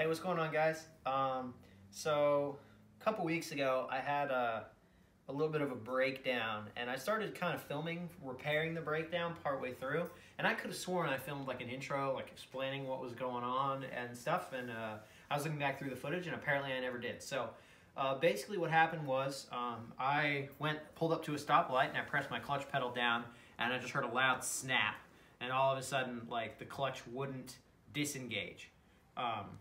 Hey, what's going on, guys? Um, so, a couple weeks ago, I had a, a little bit of a breakdown, and I started kind of filming, repairing the breakdown partway through, and I could have sworn I filmed like an intro, like explaining what was going on and stuff, and uh, I was looking back through the footage, and apparently I never did. So, uh, basically what happened was um, I went, pulled up to a stoplight, and I pressed my clutch pedal down, and I just heard a loud snap, and all of a sudden, like, the clutch wouldn't disengage. Um,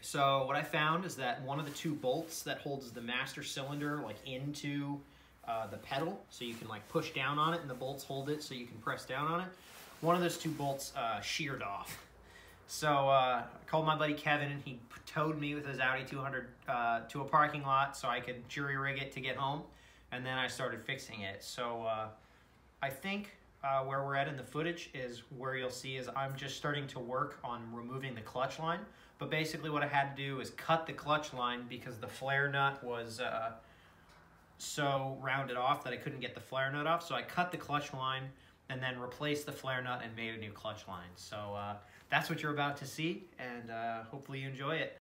so what I found is that one of the two bolts that holds the master cylinder like into uh, the pedal, so you can like push down on it and the bolts hold it so you can press down on it. One of those two bolts uh, sheared off. So uh, I called my buddy Kevin and he towed me with his Audi 200 uh, to a parking lot so I could jury rig it to get home. And then I started fixing it. So uh, I think uh, where we're at in the footage is where you'll see is I'm just starting to work on removing the clutch line. But basically what I had to do is cut the clutch line because the flare nut was uh, so rounded off that I couldn't get the flare nut off. So I cut the clutch line and then replaced the flare nut and made a new clutch line. So uh, that's what you're about to see and uh, hopefully you enjoy it.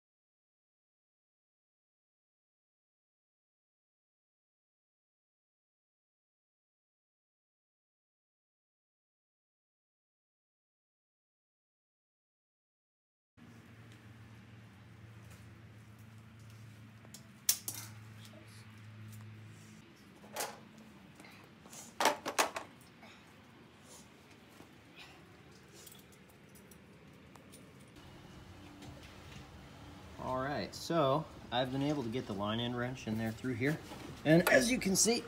All right, so I've been able to get the line end wrench in there through here. And as you can see,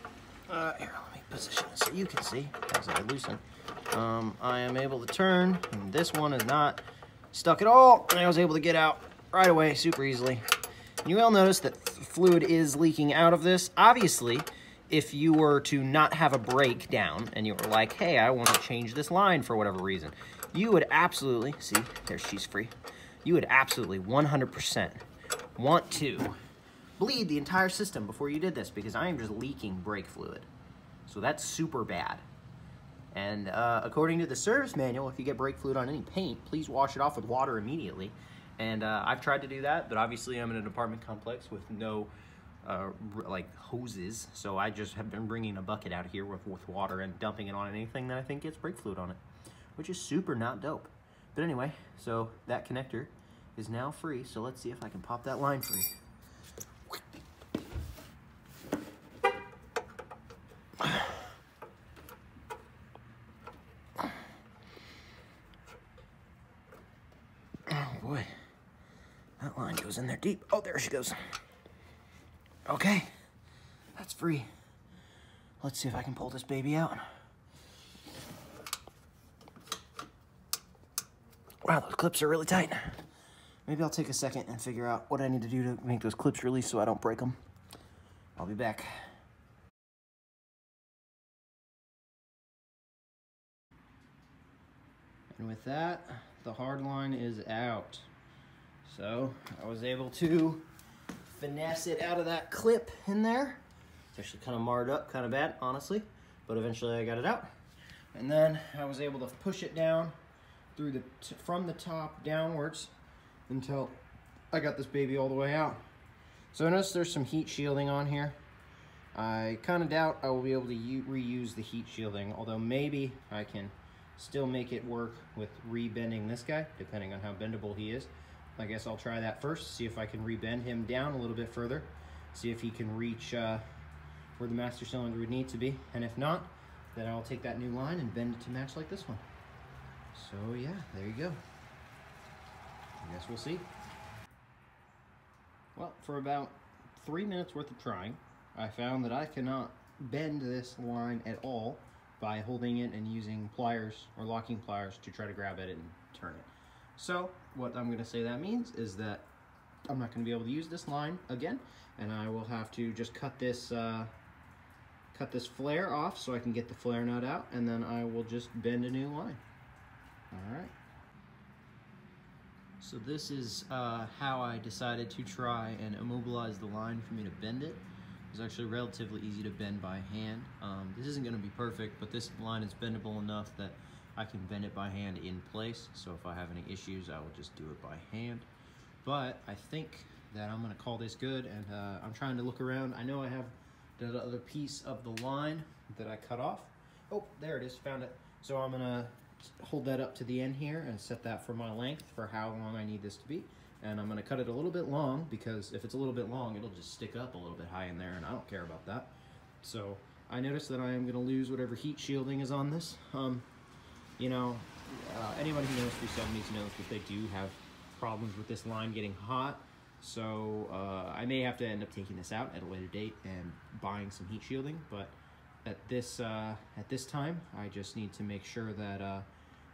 uh, here, let me position it so you can see as I loosen. Um, I am able to turn, and this one is not stuck at all. And I was able to get out right away super easily. And you will notice that fluid is leaking out of this. Obviously, if you were to not have a breakdown and you were like, hey, I want to change this line for whatever reason, you would absolutely, see, there she's free you would absolutely 100% want to bleed the entire system before you did this because I am just leaking brake fluid. So that's super bad. And uh, according to the service manual, if you get brake fluid on any paint, please wash it off with water immediately. And uh, I've tried to do that, but obviously I'm in an apartment complex with no uh, like hoses. So I just have been bringing a bucket out here with, with water and dumping it on anything that I think gets brake fluid on it, which is super not dope. But anyway, so that connector is now free. So let's see if I can pop that line free. Oh boy, that line goes in there deep. Oh, there she goes. Okay, that's free. Let's see if I can pull this baby out. Wow, those clips are really tight. Maybe I'll take a second and figure out what I need to do to make those clips release so I don't break them. I'll be back. And with that, the hard line is out. So I was able to finesse it out of that clip in there. It's actually kind of marred up, kind of bad, honestly, but eventually I got it out. And then I was able to push it down through the from the top downwards until I got this baby all the way out. So notice there's some heat shielding on here. I kind of doubt I will be able to reuse the heat shielding, although maybe I can still make it work with rebending this guy, depending on how bendable he is. I guess I'll try that first, see if I can rebend him down a little bit further, see if he can reach uh, where the master cylinder would need to be, and if not, then I'll take that new line and bend it to match like this one. So yeah, there you go. I guess we'll see. Well, for about three minutes worth of trying, I found that I cannot bend this line at all by holding it and using pliers or locking pliers to try to grab at it and turn it. So what I'm going to say that means is that I'm not going to be able to use this line again, and I will have to just cut this uh, cut this flare off so I can get the flare nut out, and then I will just bend a new line. All right. So this is uh, how I decided to try and immobilize the line for me to bend it. It's actually relatively easy to bend by hand. Um, this isn't going to be perfect, but this line is bendable enough that I can bend it by hand in place. So if I have any issues, I will just do it by hand. but I think that I'm gonna call this good and uh, I'm trying to look around. I know I have the other piece of the line that I cut off. Oh, there it is, found it. So I'm gonna hold that up to the end here and set that for my length for how long I need this to be. And I'm gonna cut it a little bit long because if it's a little bit long, it'll just stick up a little bit high in there and I don't care about that. So I noticed that I am gonna lose whatever heat shielding is on this. Um, you know, uh, anyone who knows 370s knows that they do have problems with this line getting hot. So uh, I may have to end up taking this out at a later date and buying some heat shielding, but at this uh, at this time, I just need to make sure that uh,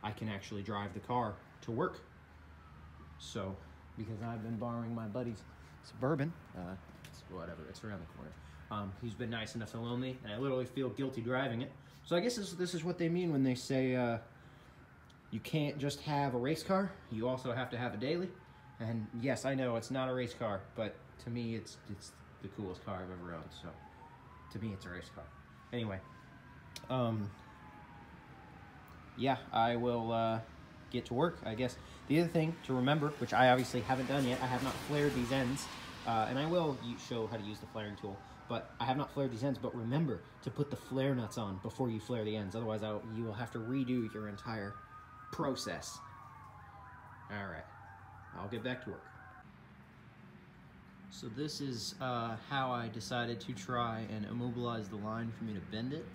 I can actually drive the car to work. So, because I've been borrowing my buddy's Suburban, uh, it's whatever, it's around the corner. Um, he's been nice enough to loan me, and I literally feel guilty driving it. So I guess this, this is what they mean when they say uh, you can't just have a race car, you also have to have a daily. And yes, I know it's not a race car, but to me, it's it's the coolest car I've ever owned. So to me, it's a race car. Anyway, um, yeah, I will uh, get to work, I guess. The other thing to remember, which I obviously haven't done yet, I have not flared these ends, uh, and I will show how to use the flaring tool, but I have not flared these ends, but remember to put the flare nuts on before you flare the ends, otherwise I'll, you will have to redo your entire process. All right, I'll get back to work. So this is uh, how I decided to try and immobilize the line for me to bend it.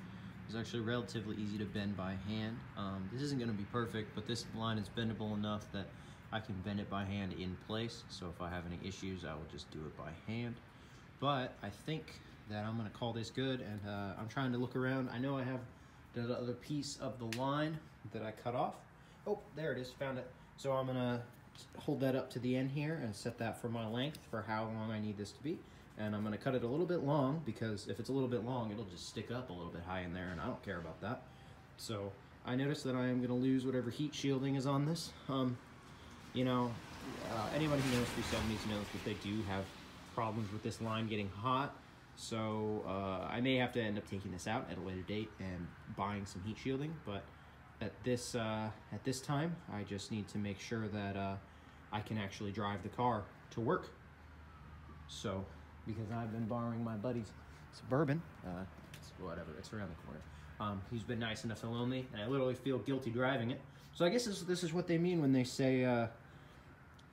It's actually relatively easy to bend by hand. Um, this isn't going to be perfect, but this line is bendable enough that I can bend it by hand in place. So if I have any issues, I will just do it by hand. But I think that I'm going to call this good, and uh, I'm trying to look around. I know I have the other piece of the line that I cut off. Oh, there it is, found it. So I'm going to hold that up to the end here and set that for my length for how long I need this to be. And I'm gonna cut it a little bit long because if it's a little bit long, it'll just stick up a little bit high in there and I don't care about that. So I noticed that I am gonna lose whatever heat shielding is on this. Um, you know, uh, who knows 370s knows that they do have problems with this line getting hot. So uh, I may have to end up taking this out at a later date and buying some heat shielding, but at this uh, at this time, I just need to make sure that uh, I can actually drive the car to work. So, because I've been borrowing my buddy's Suburban, uh, it's whatever, it's around the corner. Um, he's been nice enough to loan me, and I literally feel guilty driving it. So I guess this, this is what they mean when they say uh,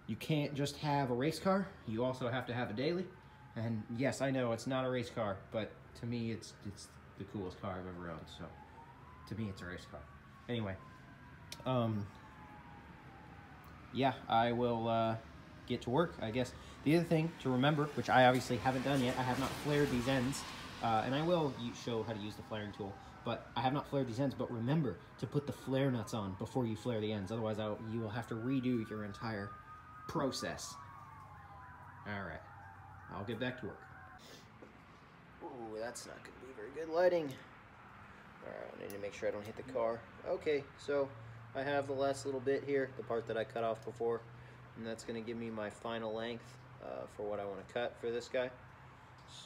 you can't just have a race car, you also have to have a daily. And yes, I know it's not a race car, but to me, it's it's the coolest car I've ever owned. So to me, it's a race car. Anyway, um, yeah, I will uh, get to work, I guess. The other thing to remember, which I obviously haven't done yet, I have not flared these ends, uh, and I will show how to use the flaring tool, but I have not flared these ends, but remember to put the flare nuts on before you flare the ends, otherwise I'll, you will have to redo your entire process. All right, I'll get back to work. Ooh, that's not going to be very good lighting. Alright, I need to make sure I don't hit the car. Okay, so I have the last little bit here, the part that I cut off before, and that's going to give me my final length uh, for what I want to cut for this guy.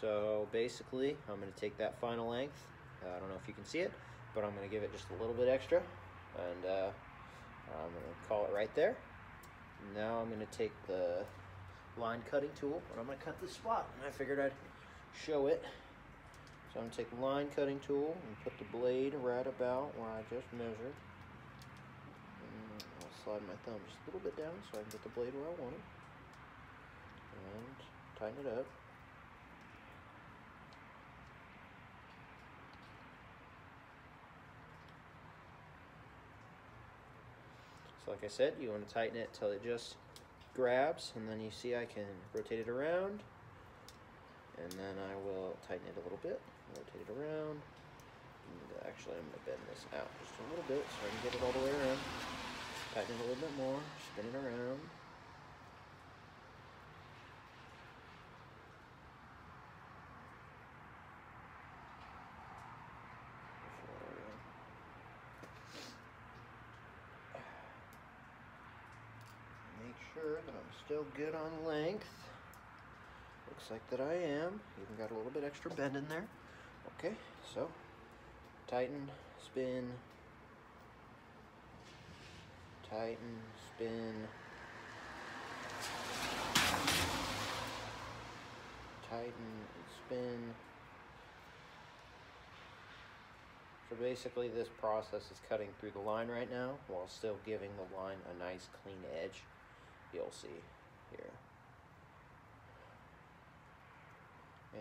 So basically, I'm going to take that final length, uh, I don't know if you can see it, but I'm going to give it just a little bit extra, and uh, I'm going to call it right there. Now I'm going to take the line cutting tool, and I'm going to cut this spot, and I figured I'd show it so I'm going to take the line cutting tool and put the blade right about where I just measured. And I'll slide my thumb just a little bit down so I can get the blade where I want it. And tighten it up. So like I said, you want to tighten it till it just grabs and then you see I can rotate it around and then I will tighten it a little bit rotate it around. And uh, actually, I'm going to bend this out just a little bit so I can get it all the way around. Tighten it a little bit more, spin it around. Make sure that I'm still good on length. Looks like that I am. Even got a little bit extra bend in there. Okay, so tighten, spin, tighten, spin, tighten spin. So basically this process is cutting through the line right now while still giving the line a nice clean edge. You'll see here.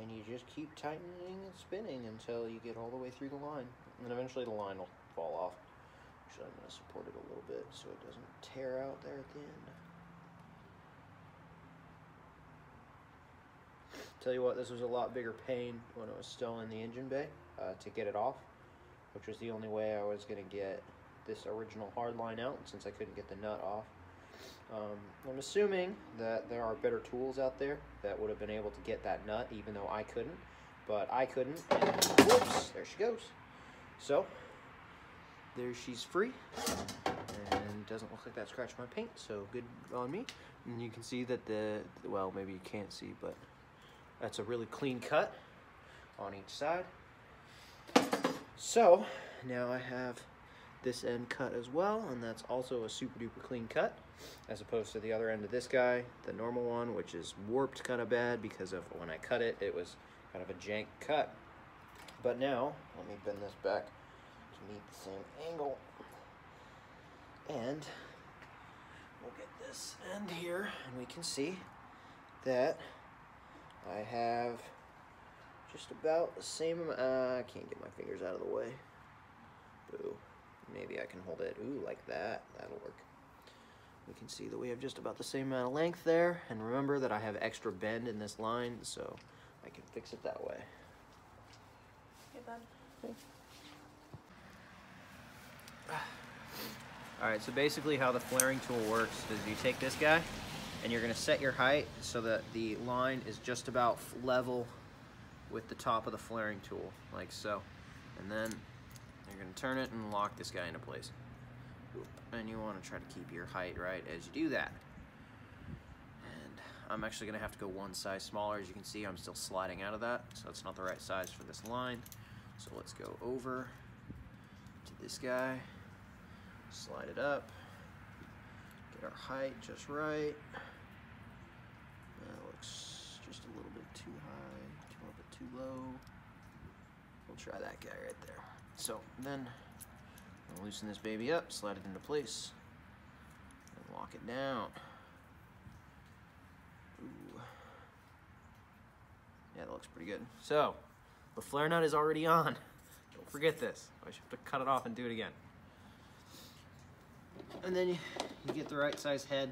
And you just keep tightening and spinning until you get all the way through the line. And eventually the line will fall off. Actually, I'm going to support it a little bit so it doesn't tear out there at the end. Tell you what, this was a lot bigger pain when it was still in the engine bay uh, to get it off, which was the only way I was going to get this original hard line out since I couldn't get the nut off. Um, I'm assuming that there are better tools out there that would have been able to get that nut even though I couldn't, but I couldn't, and whoops, there she goes. So, there she's free, and doesn't look like that scratched my paint, so good on me. And you can see that the, well, maybe you can't see, but that's a really clean cut on each side. So, now I have this end cut as well, and that's also a super duper clean cut, as opposed to the other end of this guy, the normal one, which is warped kind of bad because of when I cut it, it was kind of a jank cut. But now, let me bend this back to meet the same angle. And we'll get this end here, and we can see that I have just about the same. Uh, I can't get my fingers out of the way. Boo. Maybe I can hold it, ooh, like that. That'll work. We can see that we have just about the same amount of length there. And remember that I have extra bend in this line, so I can fix it that way. Okay, bud. Okay. All right, so basically how the flaring tool works is you take this guy and you're gonna set your height so that the line is just about level with the top of the flaring tool, like so. And then you're gonna turn it and lock this guy into place. And you wanna try to keep your height right as you do that. And I'm actually gonna have to go one size smaller. As you can see, I'm still sliding out of that, so it's not the right size for this line. So let's go over to this guy, slide it up, get our height just right. That looks just a little bit too high, a little bit too low. We'll try that guy right there. So then loosen this baby up, slide it into place, and lock it down. Ooh. Yeah, that looks pretty good. So, the flare nut is already on. Don't forget this. I should have to cut it off and do it again. And then you, you get the right size head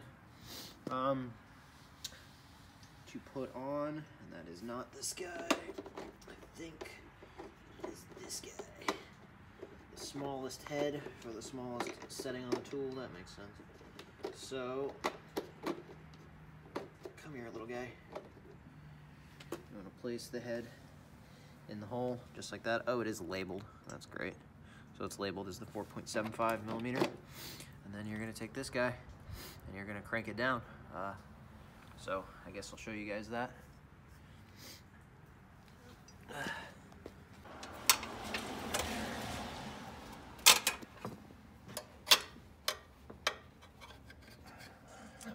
um, to put on, and that is not this guy. I think it is this guy. Smallest head for the smallest setting on the tool, that makes sense. So, come here, little guy. I'm gonna place the head in the hole, just like that. Oh, it is labeled, that's great. So it's labeled as the 4.75 millimeter. And then you're gonna take this guy and you're gonna crank it down. Uh, so I guess I'll show you guys. That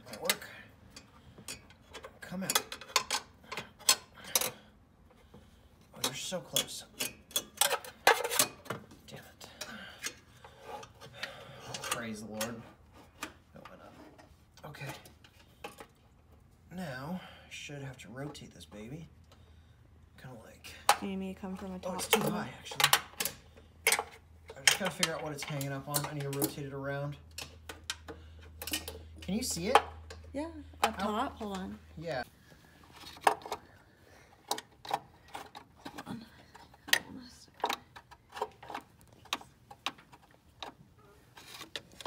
might work. Come out. Oh, you're so close. Damn it. Praise the Lord. It went up. Okay. Now, I should have to rotate this baby. Kind of like. You need to come from a Oh, it's too high, actually. I just gotta figure out what it's hanging up on. I need to rotate it around. Can you see it? Yeah, up Ow. top. Hold on. Yeah. Hold on. Hold on a sec.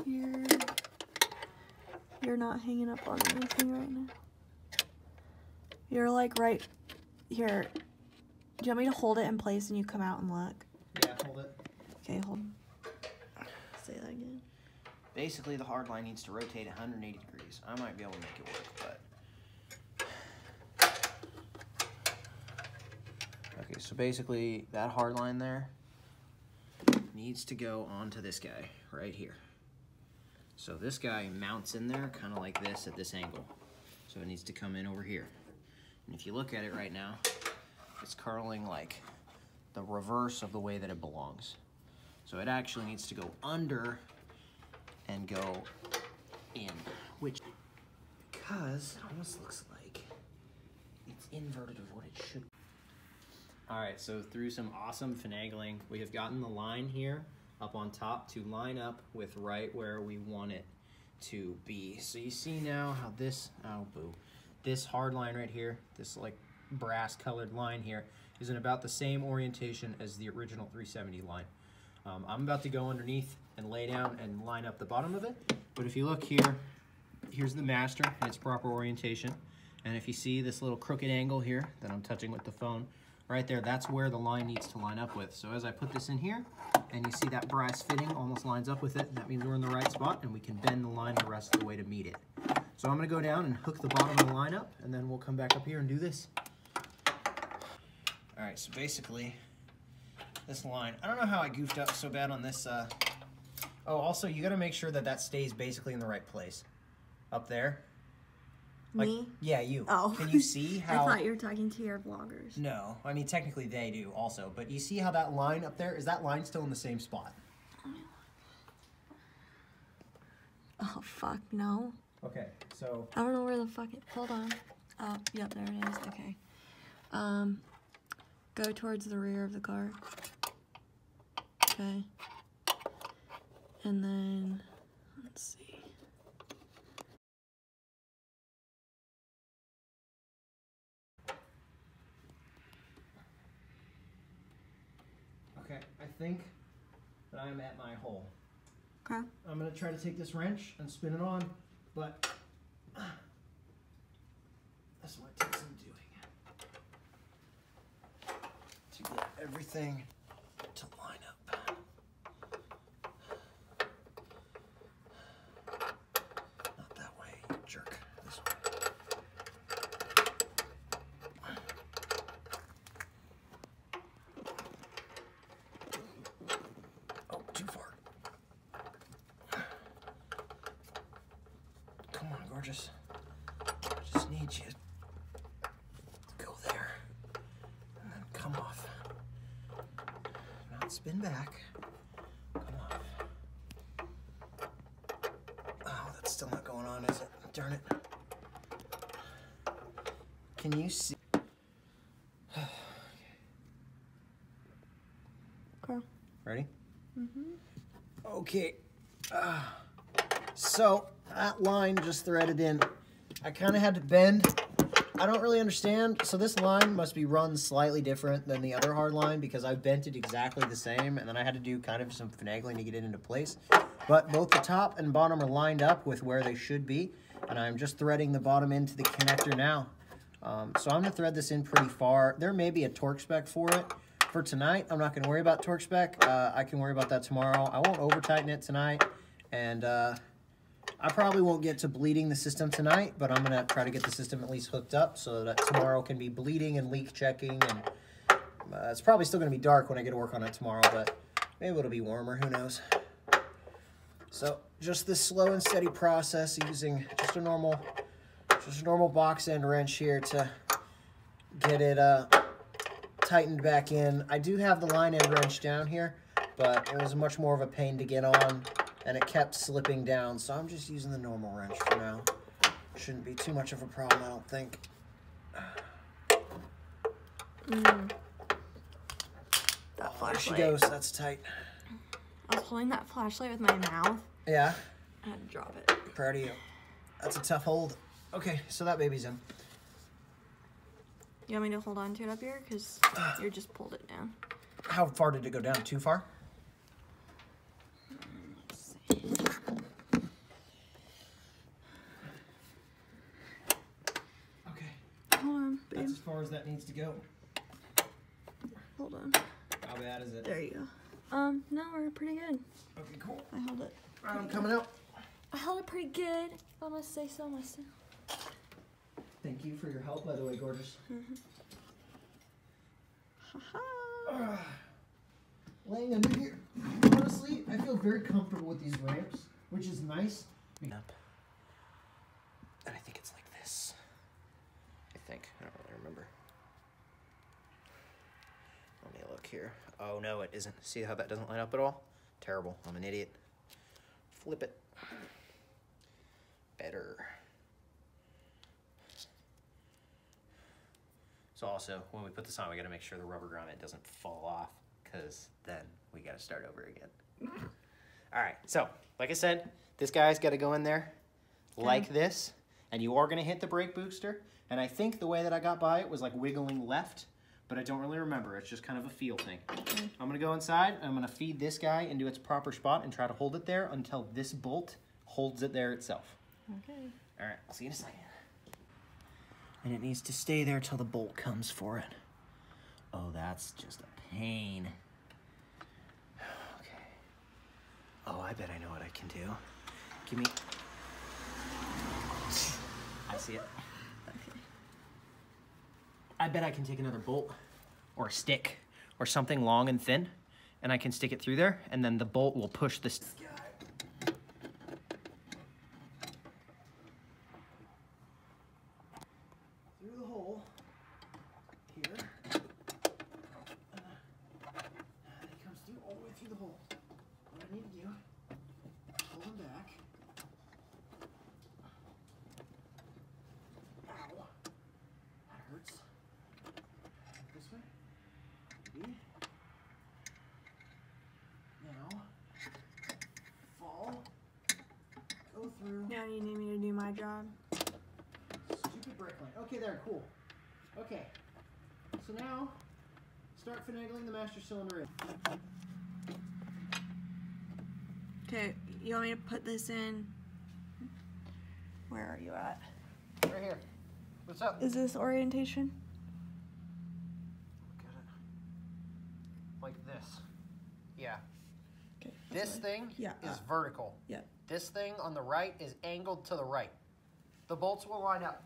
You're you're not hanging up on anything right now. You're like right here. Do you want me to hold it in place and you come out and look? Yeah, hold it. Okay, hold. Say that again. Basically, the hard line needs to rotate 180 degrees. I might be able to make it work, but. Okay, so basically, that hard line there needs to go onto this guy right here. So this guy mounts in there kind of like this at this angle. So it needs to come in over here. And if you look at it right now, it's curling like the reverse of the way that it belongs. So it actually needs to go under and go in, which, because it almost looks like it's inverted of what it should all right, so through some awesome finagling, we have gotten the line here up on top to line up with right where we want it to be. So you see now how this, oh boo, this hard line right here, this like brass colored line here, is in about the same orientation as the original 370 line. Um, I'm about to go underneath and lay down and line up the bottom of it, but if you look here, here's the master in its proper orientation. And if you see this little crooked angle here that I'm touching with the phone, right there, that's where the line needs to line up with. So as I put this in here, and you see that brass fitting almost lines up with it, that means we're in the right spot, and we can bend the line the rest of the way to meet it. So I'm gonna go down and hook the bottom of the line up, and then we'll come back up here and do this. All right, so basically, this line, I don't know how I goofed up so bad on this. Uh... Oh, also, you gotta make sure that that stays basically in the right place. Up there. Like, Me? Yeah, you. Oh. Can you see how? I thought you were talking to your vloggers. No, I mean technically they do also, but you see how that line up there is that line still in the same spot? Oh fuck no. Okay, so I don't know where the fuck it. Hold on. Oh, yep, there it is. Okay. Um, go towards the rear of the car. Okay. And then let's see. okay, I think that I'm at my hole. Okay. I'm gonna try to take this wrench and spin it on, but that's what might take some doing to get everything to line up. Not that way, you jerk. This way. Oh, too far. Come gorgeous. I just need you to go there and then come off. Not spin back. Come off. Oh, that's still not going on, is it? Darn it. Can you see? Okay. Ready? Mm-hmm. Okay. Ah. so that line just threaded in. I kind of had to bend. I don't really understand. So this line must be run slightly different than the other hard line because I bent it exactly the same, and then I had to do kind of some finagling to get it into place. But both the top and bottom are lined up with where they should be, and I'm just threading the bottom into the connector now. Um, so I'm gonna thread this in pretty far. There may be a torque spec for it. For tonight, I'm not gonna worry about torque spec. Uh, I can worry about that tomorrow. I won't over tighten it tonight, and uh, I probably won't get to bleeding the system tonight, but I'm gonna try to get the system at least hooked up so that tomorrow can be bleeding and leak checking, and uh, it's probably still gonna be dark when I get to work on it tomorrow, but maybe it'll be warmer. Who knows? So just this slow and steady process using just a normal, just a normal box end wrench here to get it uh, tightened back in. I do have the line end wrench down here, but it was much more of a pain to get on, and it kept slipping down. So I'm just using the normal wrench for now. Shouldn't be too much of a problem, I don't think. Mm. That Oh, there she goes. That's tight. I was holding that flashlight with my mouth. Yeah, I had to drop it. proud of you. That's a tough hold. Okay, so that baby's in. You want me to hold on to it up here? Because you just pulled it down. How far did it go down? Too far? Let's see. Okay, Hold on, babe. that's as far as that needs to go. Hold on. How bad is it? There you go. Um, no, we're pretty good. Okay, cool. I held it. I'm coming out. I held it pretty good. If I must say so myself. Thank you for your help, by the way, gorgeous. Haha. Laying under here, honestly, I feel very comfortable with these ramps, which is nice. Up. And I think it's like this. I think. I don't really remember. Look here. Oh no, it isn't. See how that doesn't line up at all? Terrible. I'm an idiot. Flip it. Better. So also, when we put this on, we gotta make sure the rubber grommet doesn't fall off, because then we gotta start over again. All right, so, like I said, this guy's gotta go in there like this, and you are gonna hit the brake booster, and I think the way that I got by it was like wiggling left, but I don't really remember. It's just kind of a feel thing. I'm gonna go inside, I'm gonna feed this guy into its proper spot and try to hold it there until this bolt holds it there itself. Okay. All right, I'll see you in a second. And it needs to stay there till the bolt comes for it. Oh, that's just a pain. Okay. Oh, I bet I know what I can do. Give me. I see it. I bet I can take another bolt or a stick or something long and thin, and I can stick it through there, and then the bolt will push this guy. Through the hole here. Uh, and it comes through all the way through the hole. What I need to do, pull him back. Ow. That hurts. This way. Maybe. Now. Fall. Go through. Now you need me to do my job. Stupid brake line. Okay, there, cool. Okay. So now, start finagling the master cylinder in. Okay, you want me to put this in? Where are you at? Right here. What's up? Is this orientation? Look at it. Like this. Yeah. Okay. This thing Yeah, is uh, vertical. Yeah. This thing on the right is angled to the right. The bolts will line up.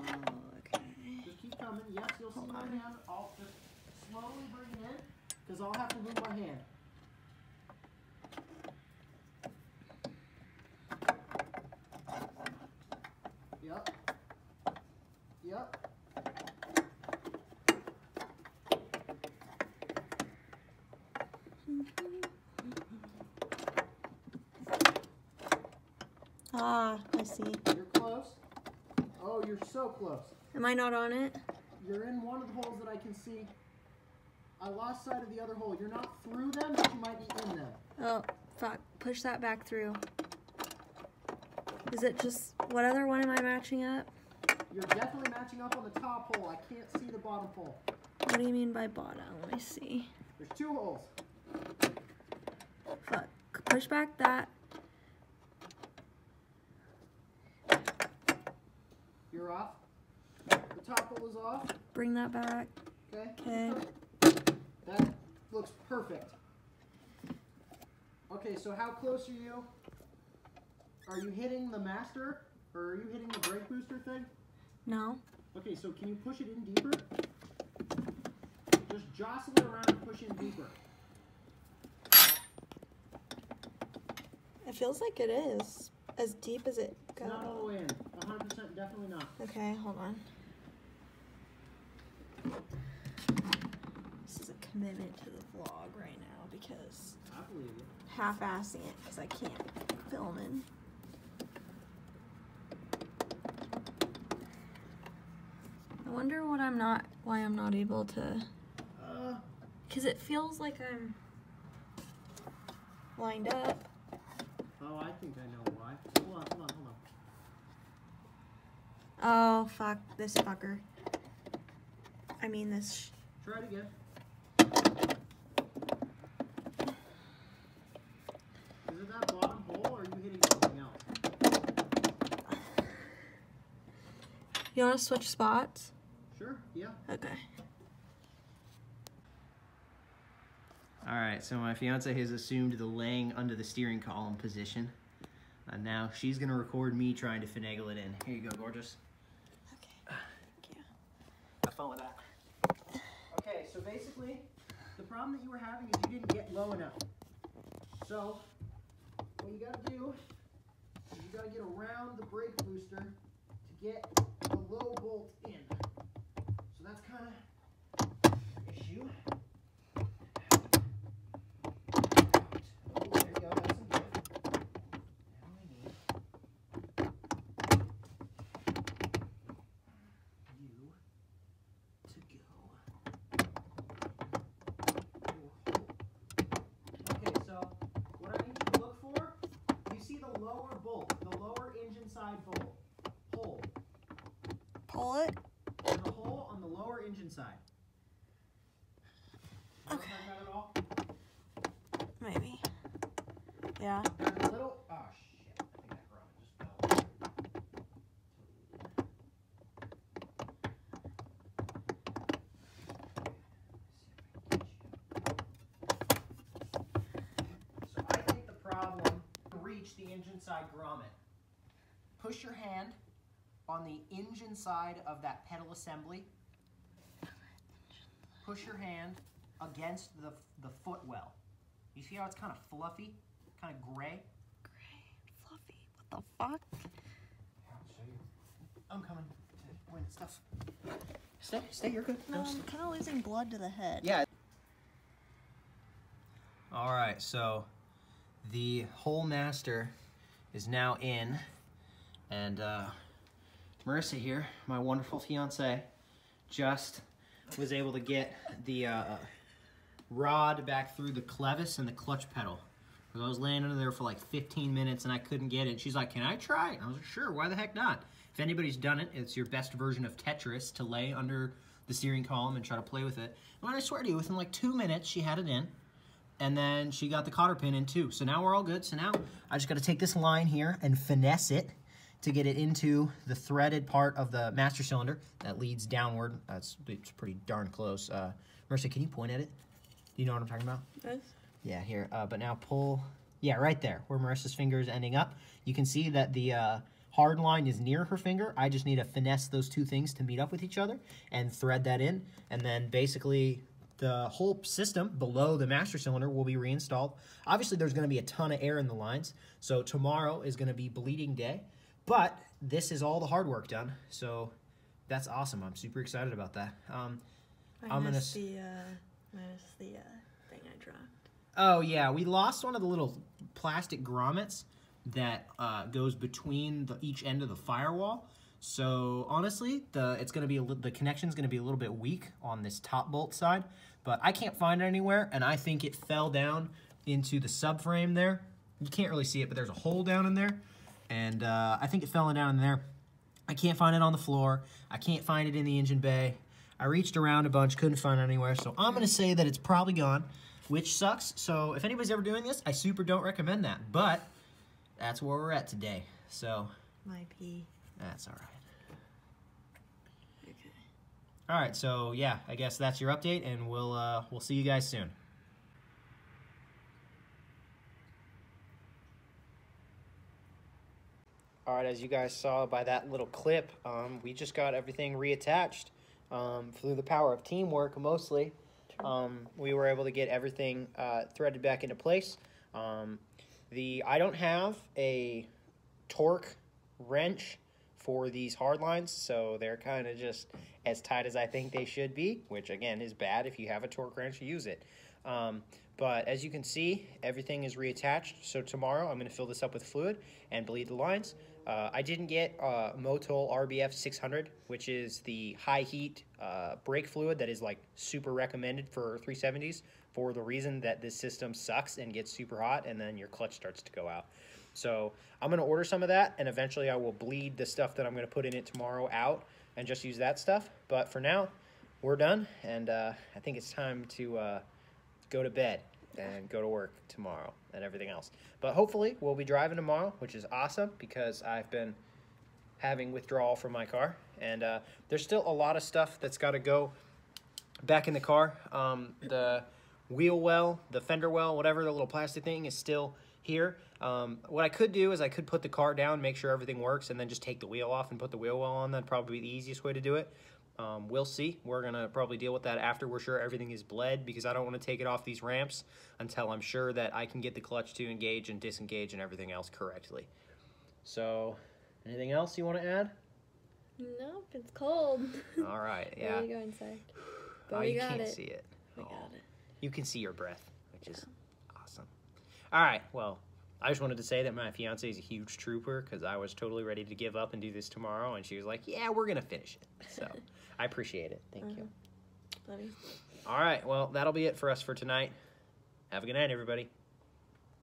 Okay. Just keep coming. Yes, you'll see my hand. I'll just slowly bring it in because I'll have to move my hand. Yep. Yep. Ah, I see. You're close. Oh, you're so close. Am I not on it? You're in one of the holes that I can see. I lost sight of the other hole. You're not through them, but you might be in them. Oh, fuck. Push that back through. Is it just, what other one am I matching up? You're definitely matching up on the top hole. I can't see the bottom hole. What do you mean by bottom? Let me see. There's two holes. Fuck. Push back that. You're off. The top hole is off. Bring that back. Okay. Okay. That looks perfect. Okay, so how close are you? Are you hitting the master? Or are you hitting the brake booster thing? No. Okay, so can you push it in deeper? Just jostle it around and push in deeper. It feels like it is. As deep as it It's not all the way in. 100% definitely not. Okay, hold on. This is a commitment to the vlog right now because I believe you. half-assing it because I can't film in. I wonder what I'm not, why I'm not able to, Uh, because it feels like I'm lined up. oh, I think I know why. Hold on, hold on, hold on. Oh, fuck, this fucker. I mean this, Try it again. Is it that bottom hole or are you hitting something else? You want to switch spots? Sure, yeah. Okay. All right, so my fiance has assumed the laying under the steering column position. And now she's gonna record me trying to finagle it in. Here you go, gorgeous. Okay. Thank you. Have fun with that. Okay, so basically, the problem that you were having is you didn't get low enough. So, what you gotta do is you gotta get around the brake booster to get the low bolt in. So that's kind of issue. Oh, there you go, that's some good. Now I need you to go. Okay, so what I need you to look for, you see the lower bolt, the lower engine side bolt, hole. Pull it. There's a hole on the lower engine side. You know what I'm talking about at all? Maybe. Yeah. So I think the problem reach the engine side grommet. Push your hand on the engine side of that pedal assembly. Push your hand against the the footwell. You see how it's kind of fluffy, kind of gray? Gray, fluffy. What the fuck? I'll show you. I'm coming to win stuff. Stay, stay, you're good. No, I'm kind of losing blood to the head. Yeah. All right, so the whole master is now in, and uh, Marissa here, my wonderful fiance, just was able to get the uh, rod back through the clevis and the clutch pedal. I was laying under there for like 15 minutes and I couldn't get it. She's like, "Can I try?" it?" And I was like, "Sure. Why the heck not?" If anybody's done it, it's your best version of Tetris to lay under the steering column and try to play with it. And I swear to you, within like two minutes, she had it in and then she got the cotter pin in too. So now we're all good. So now I just got to take this line here and finesse it to get it into the threaded part of the master cylinder that leads downward. That's it's pretty darn close. Uh, Marissa, can you point at it? Do you know what I'm talking about? This? Yeah, here. Uh, but now pull. Yeah, right there, where Marissa's finger is ending up. You can see that the uh, hard line is near her finger. I just need to finesse those two things to meet up with each other and thread that in. And then basically the whole system below the master cylinder will be reinstalled. Obviously, there's going to be a ton of air in the lines. So tomorrow is going to be bleeding day. But this is all the hard work done. So that's awesome. I'm super excited about that. Um, I'm gonna the, uh, minus the, uh, thing I dropped. Oh yeah, we lost one of the little plastic grommets that uh, goes between the, each end of the firewall. So honestly, the it's gonna be a, the connection's gonna be a little bit weak on this top bolt side, but I can't find it anywhere, and I think it fell down into the subframe there. You can't really see it, but there's a hole down in there, and uh, I think it fell down in there. I can't find it on the floor. I can't find it in the engine bay. I reached around a bunch, couldn't find it anywhere. So I'm gonna say that it's probably gone, which sucks. So if anybody's ever doing this, I super don't recommend that. But that's where we're at today. So My pee. that's all right. Okay. All right. So yeah, I guess that's your update, and we'll uh, we'll see you guys soon. All right, as you guys saw by that little clip, um, we just got everything reattached um, through the power of teamwork mostly. Um, we were able to get everything uh, threaded back into place. Um, the I don't have a torque wrench for these hard lines, so they're kind of just as tight as I think they should be, which again is bad. If you have a torque wrench, use it. Um, but as you can see, everything is reattached. So tomorrow I'm going to fill this up with fluid and bleed the lines. Uh, I didn't get uh, Motul RBF 600, which is the high heat uh, brake fluid that is like super recommended for 370s for the reason that this system sucks and gets super hot and then your clutch starts to go out. So I'm going to order some of that and eventually I will bleed the stuff that I'm going to put in it tomorrow out and just use that stuff. But for now, we're done and uh, I think it's time to uh, go to bed and go to work tomorrow and everything else. But hopefully we'll be driving tomorrow, which is awesome because I've been having withdrawal from my car and uh, there's still a lot of stuff that's got to go back in the car. Um, the wheel well, the fender well, whatever the little plastic thing is still here. Um, what I could do is I could put the car down, make sure everything works, and then just take the wheel off and put the wheel well on. That'd probably be the easiest way to do it. Um, we'll see. We're gonna probably deal with that after we're sure everything is bled because I don't want to take it off these ramps until I'm sure that I can get the clutch to engage and disengage and everything else correctly. So, anything else you want to add? Nope, it's cold. All right, yeah. gonna go inside. But oh, you can't it. see it. We Oh, got it. You can see your breath, which is awesome. All right, well, I just wanted to say that my fiance is a huge trooper because I was totally ready to give up and do this tomorrow, and she was like, "Yeah, we're gonna finish it." So I appreciate it. Thank you. Mm-hmm. Love you. All right, well, that'll be it for us for tonight. Have a good night, everybody.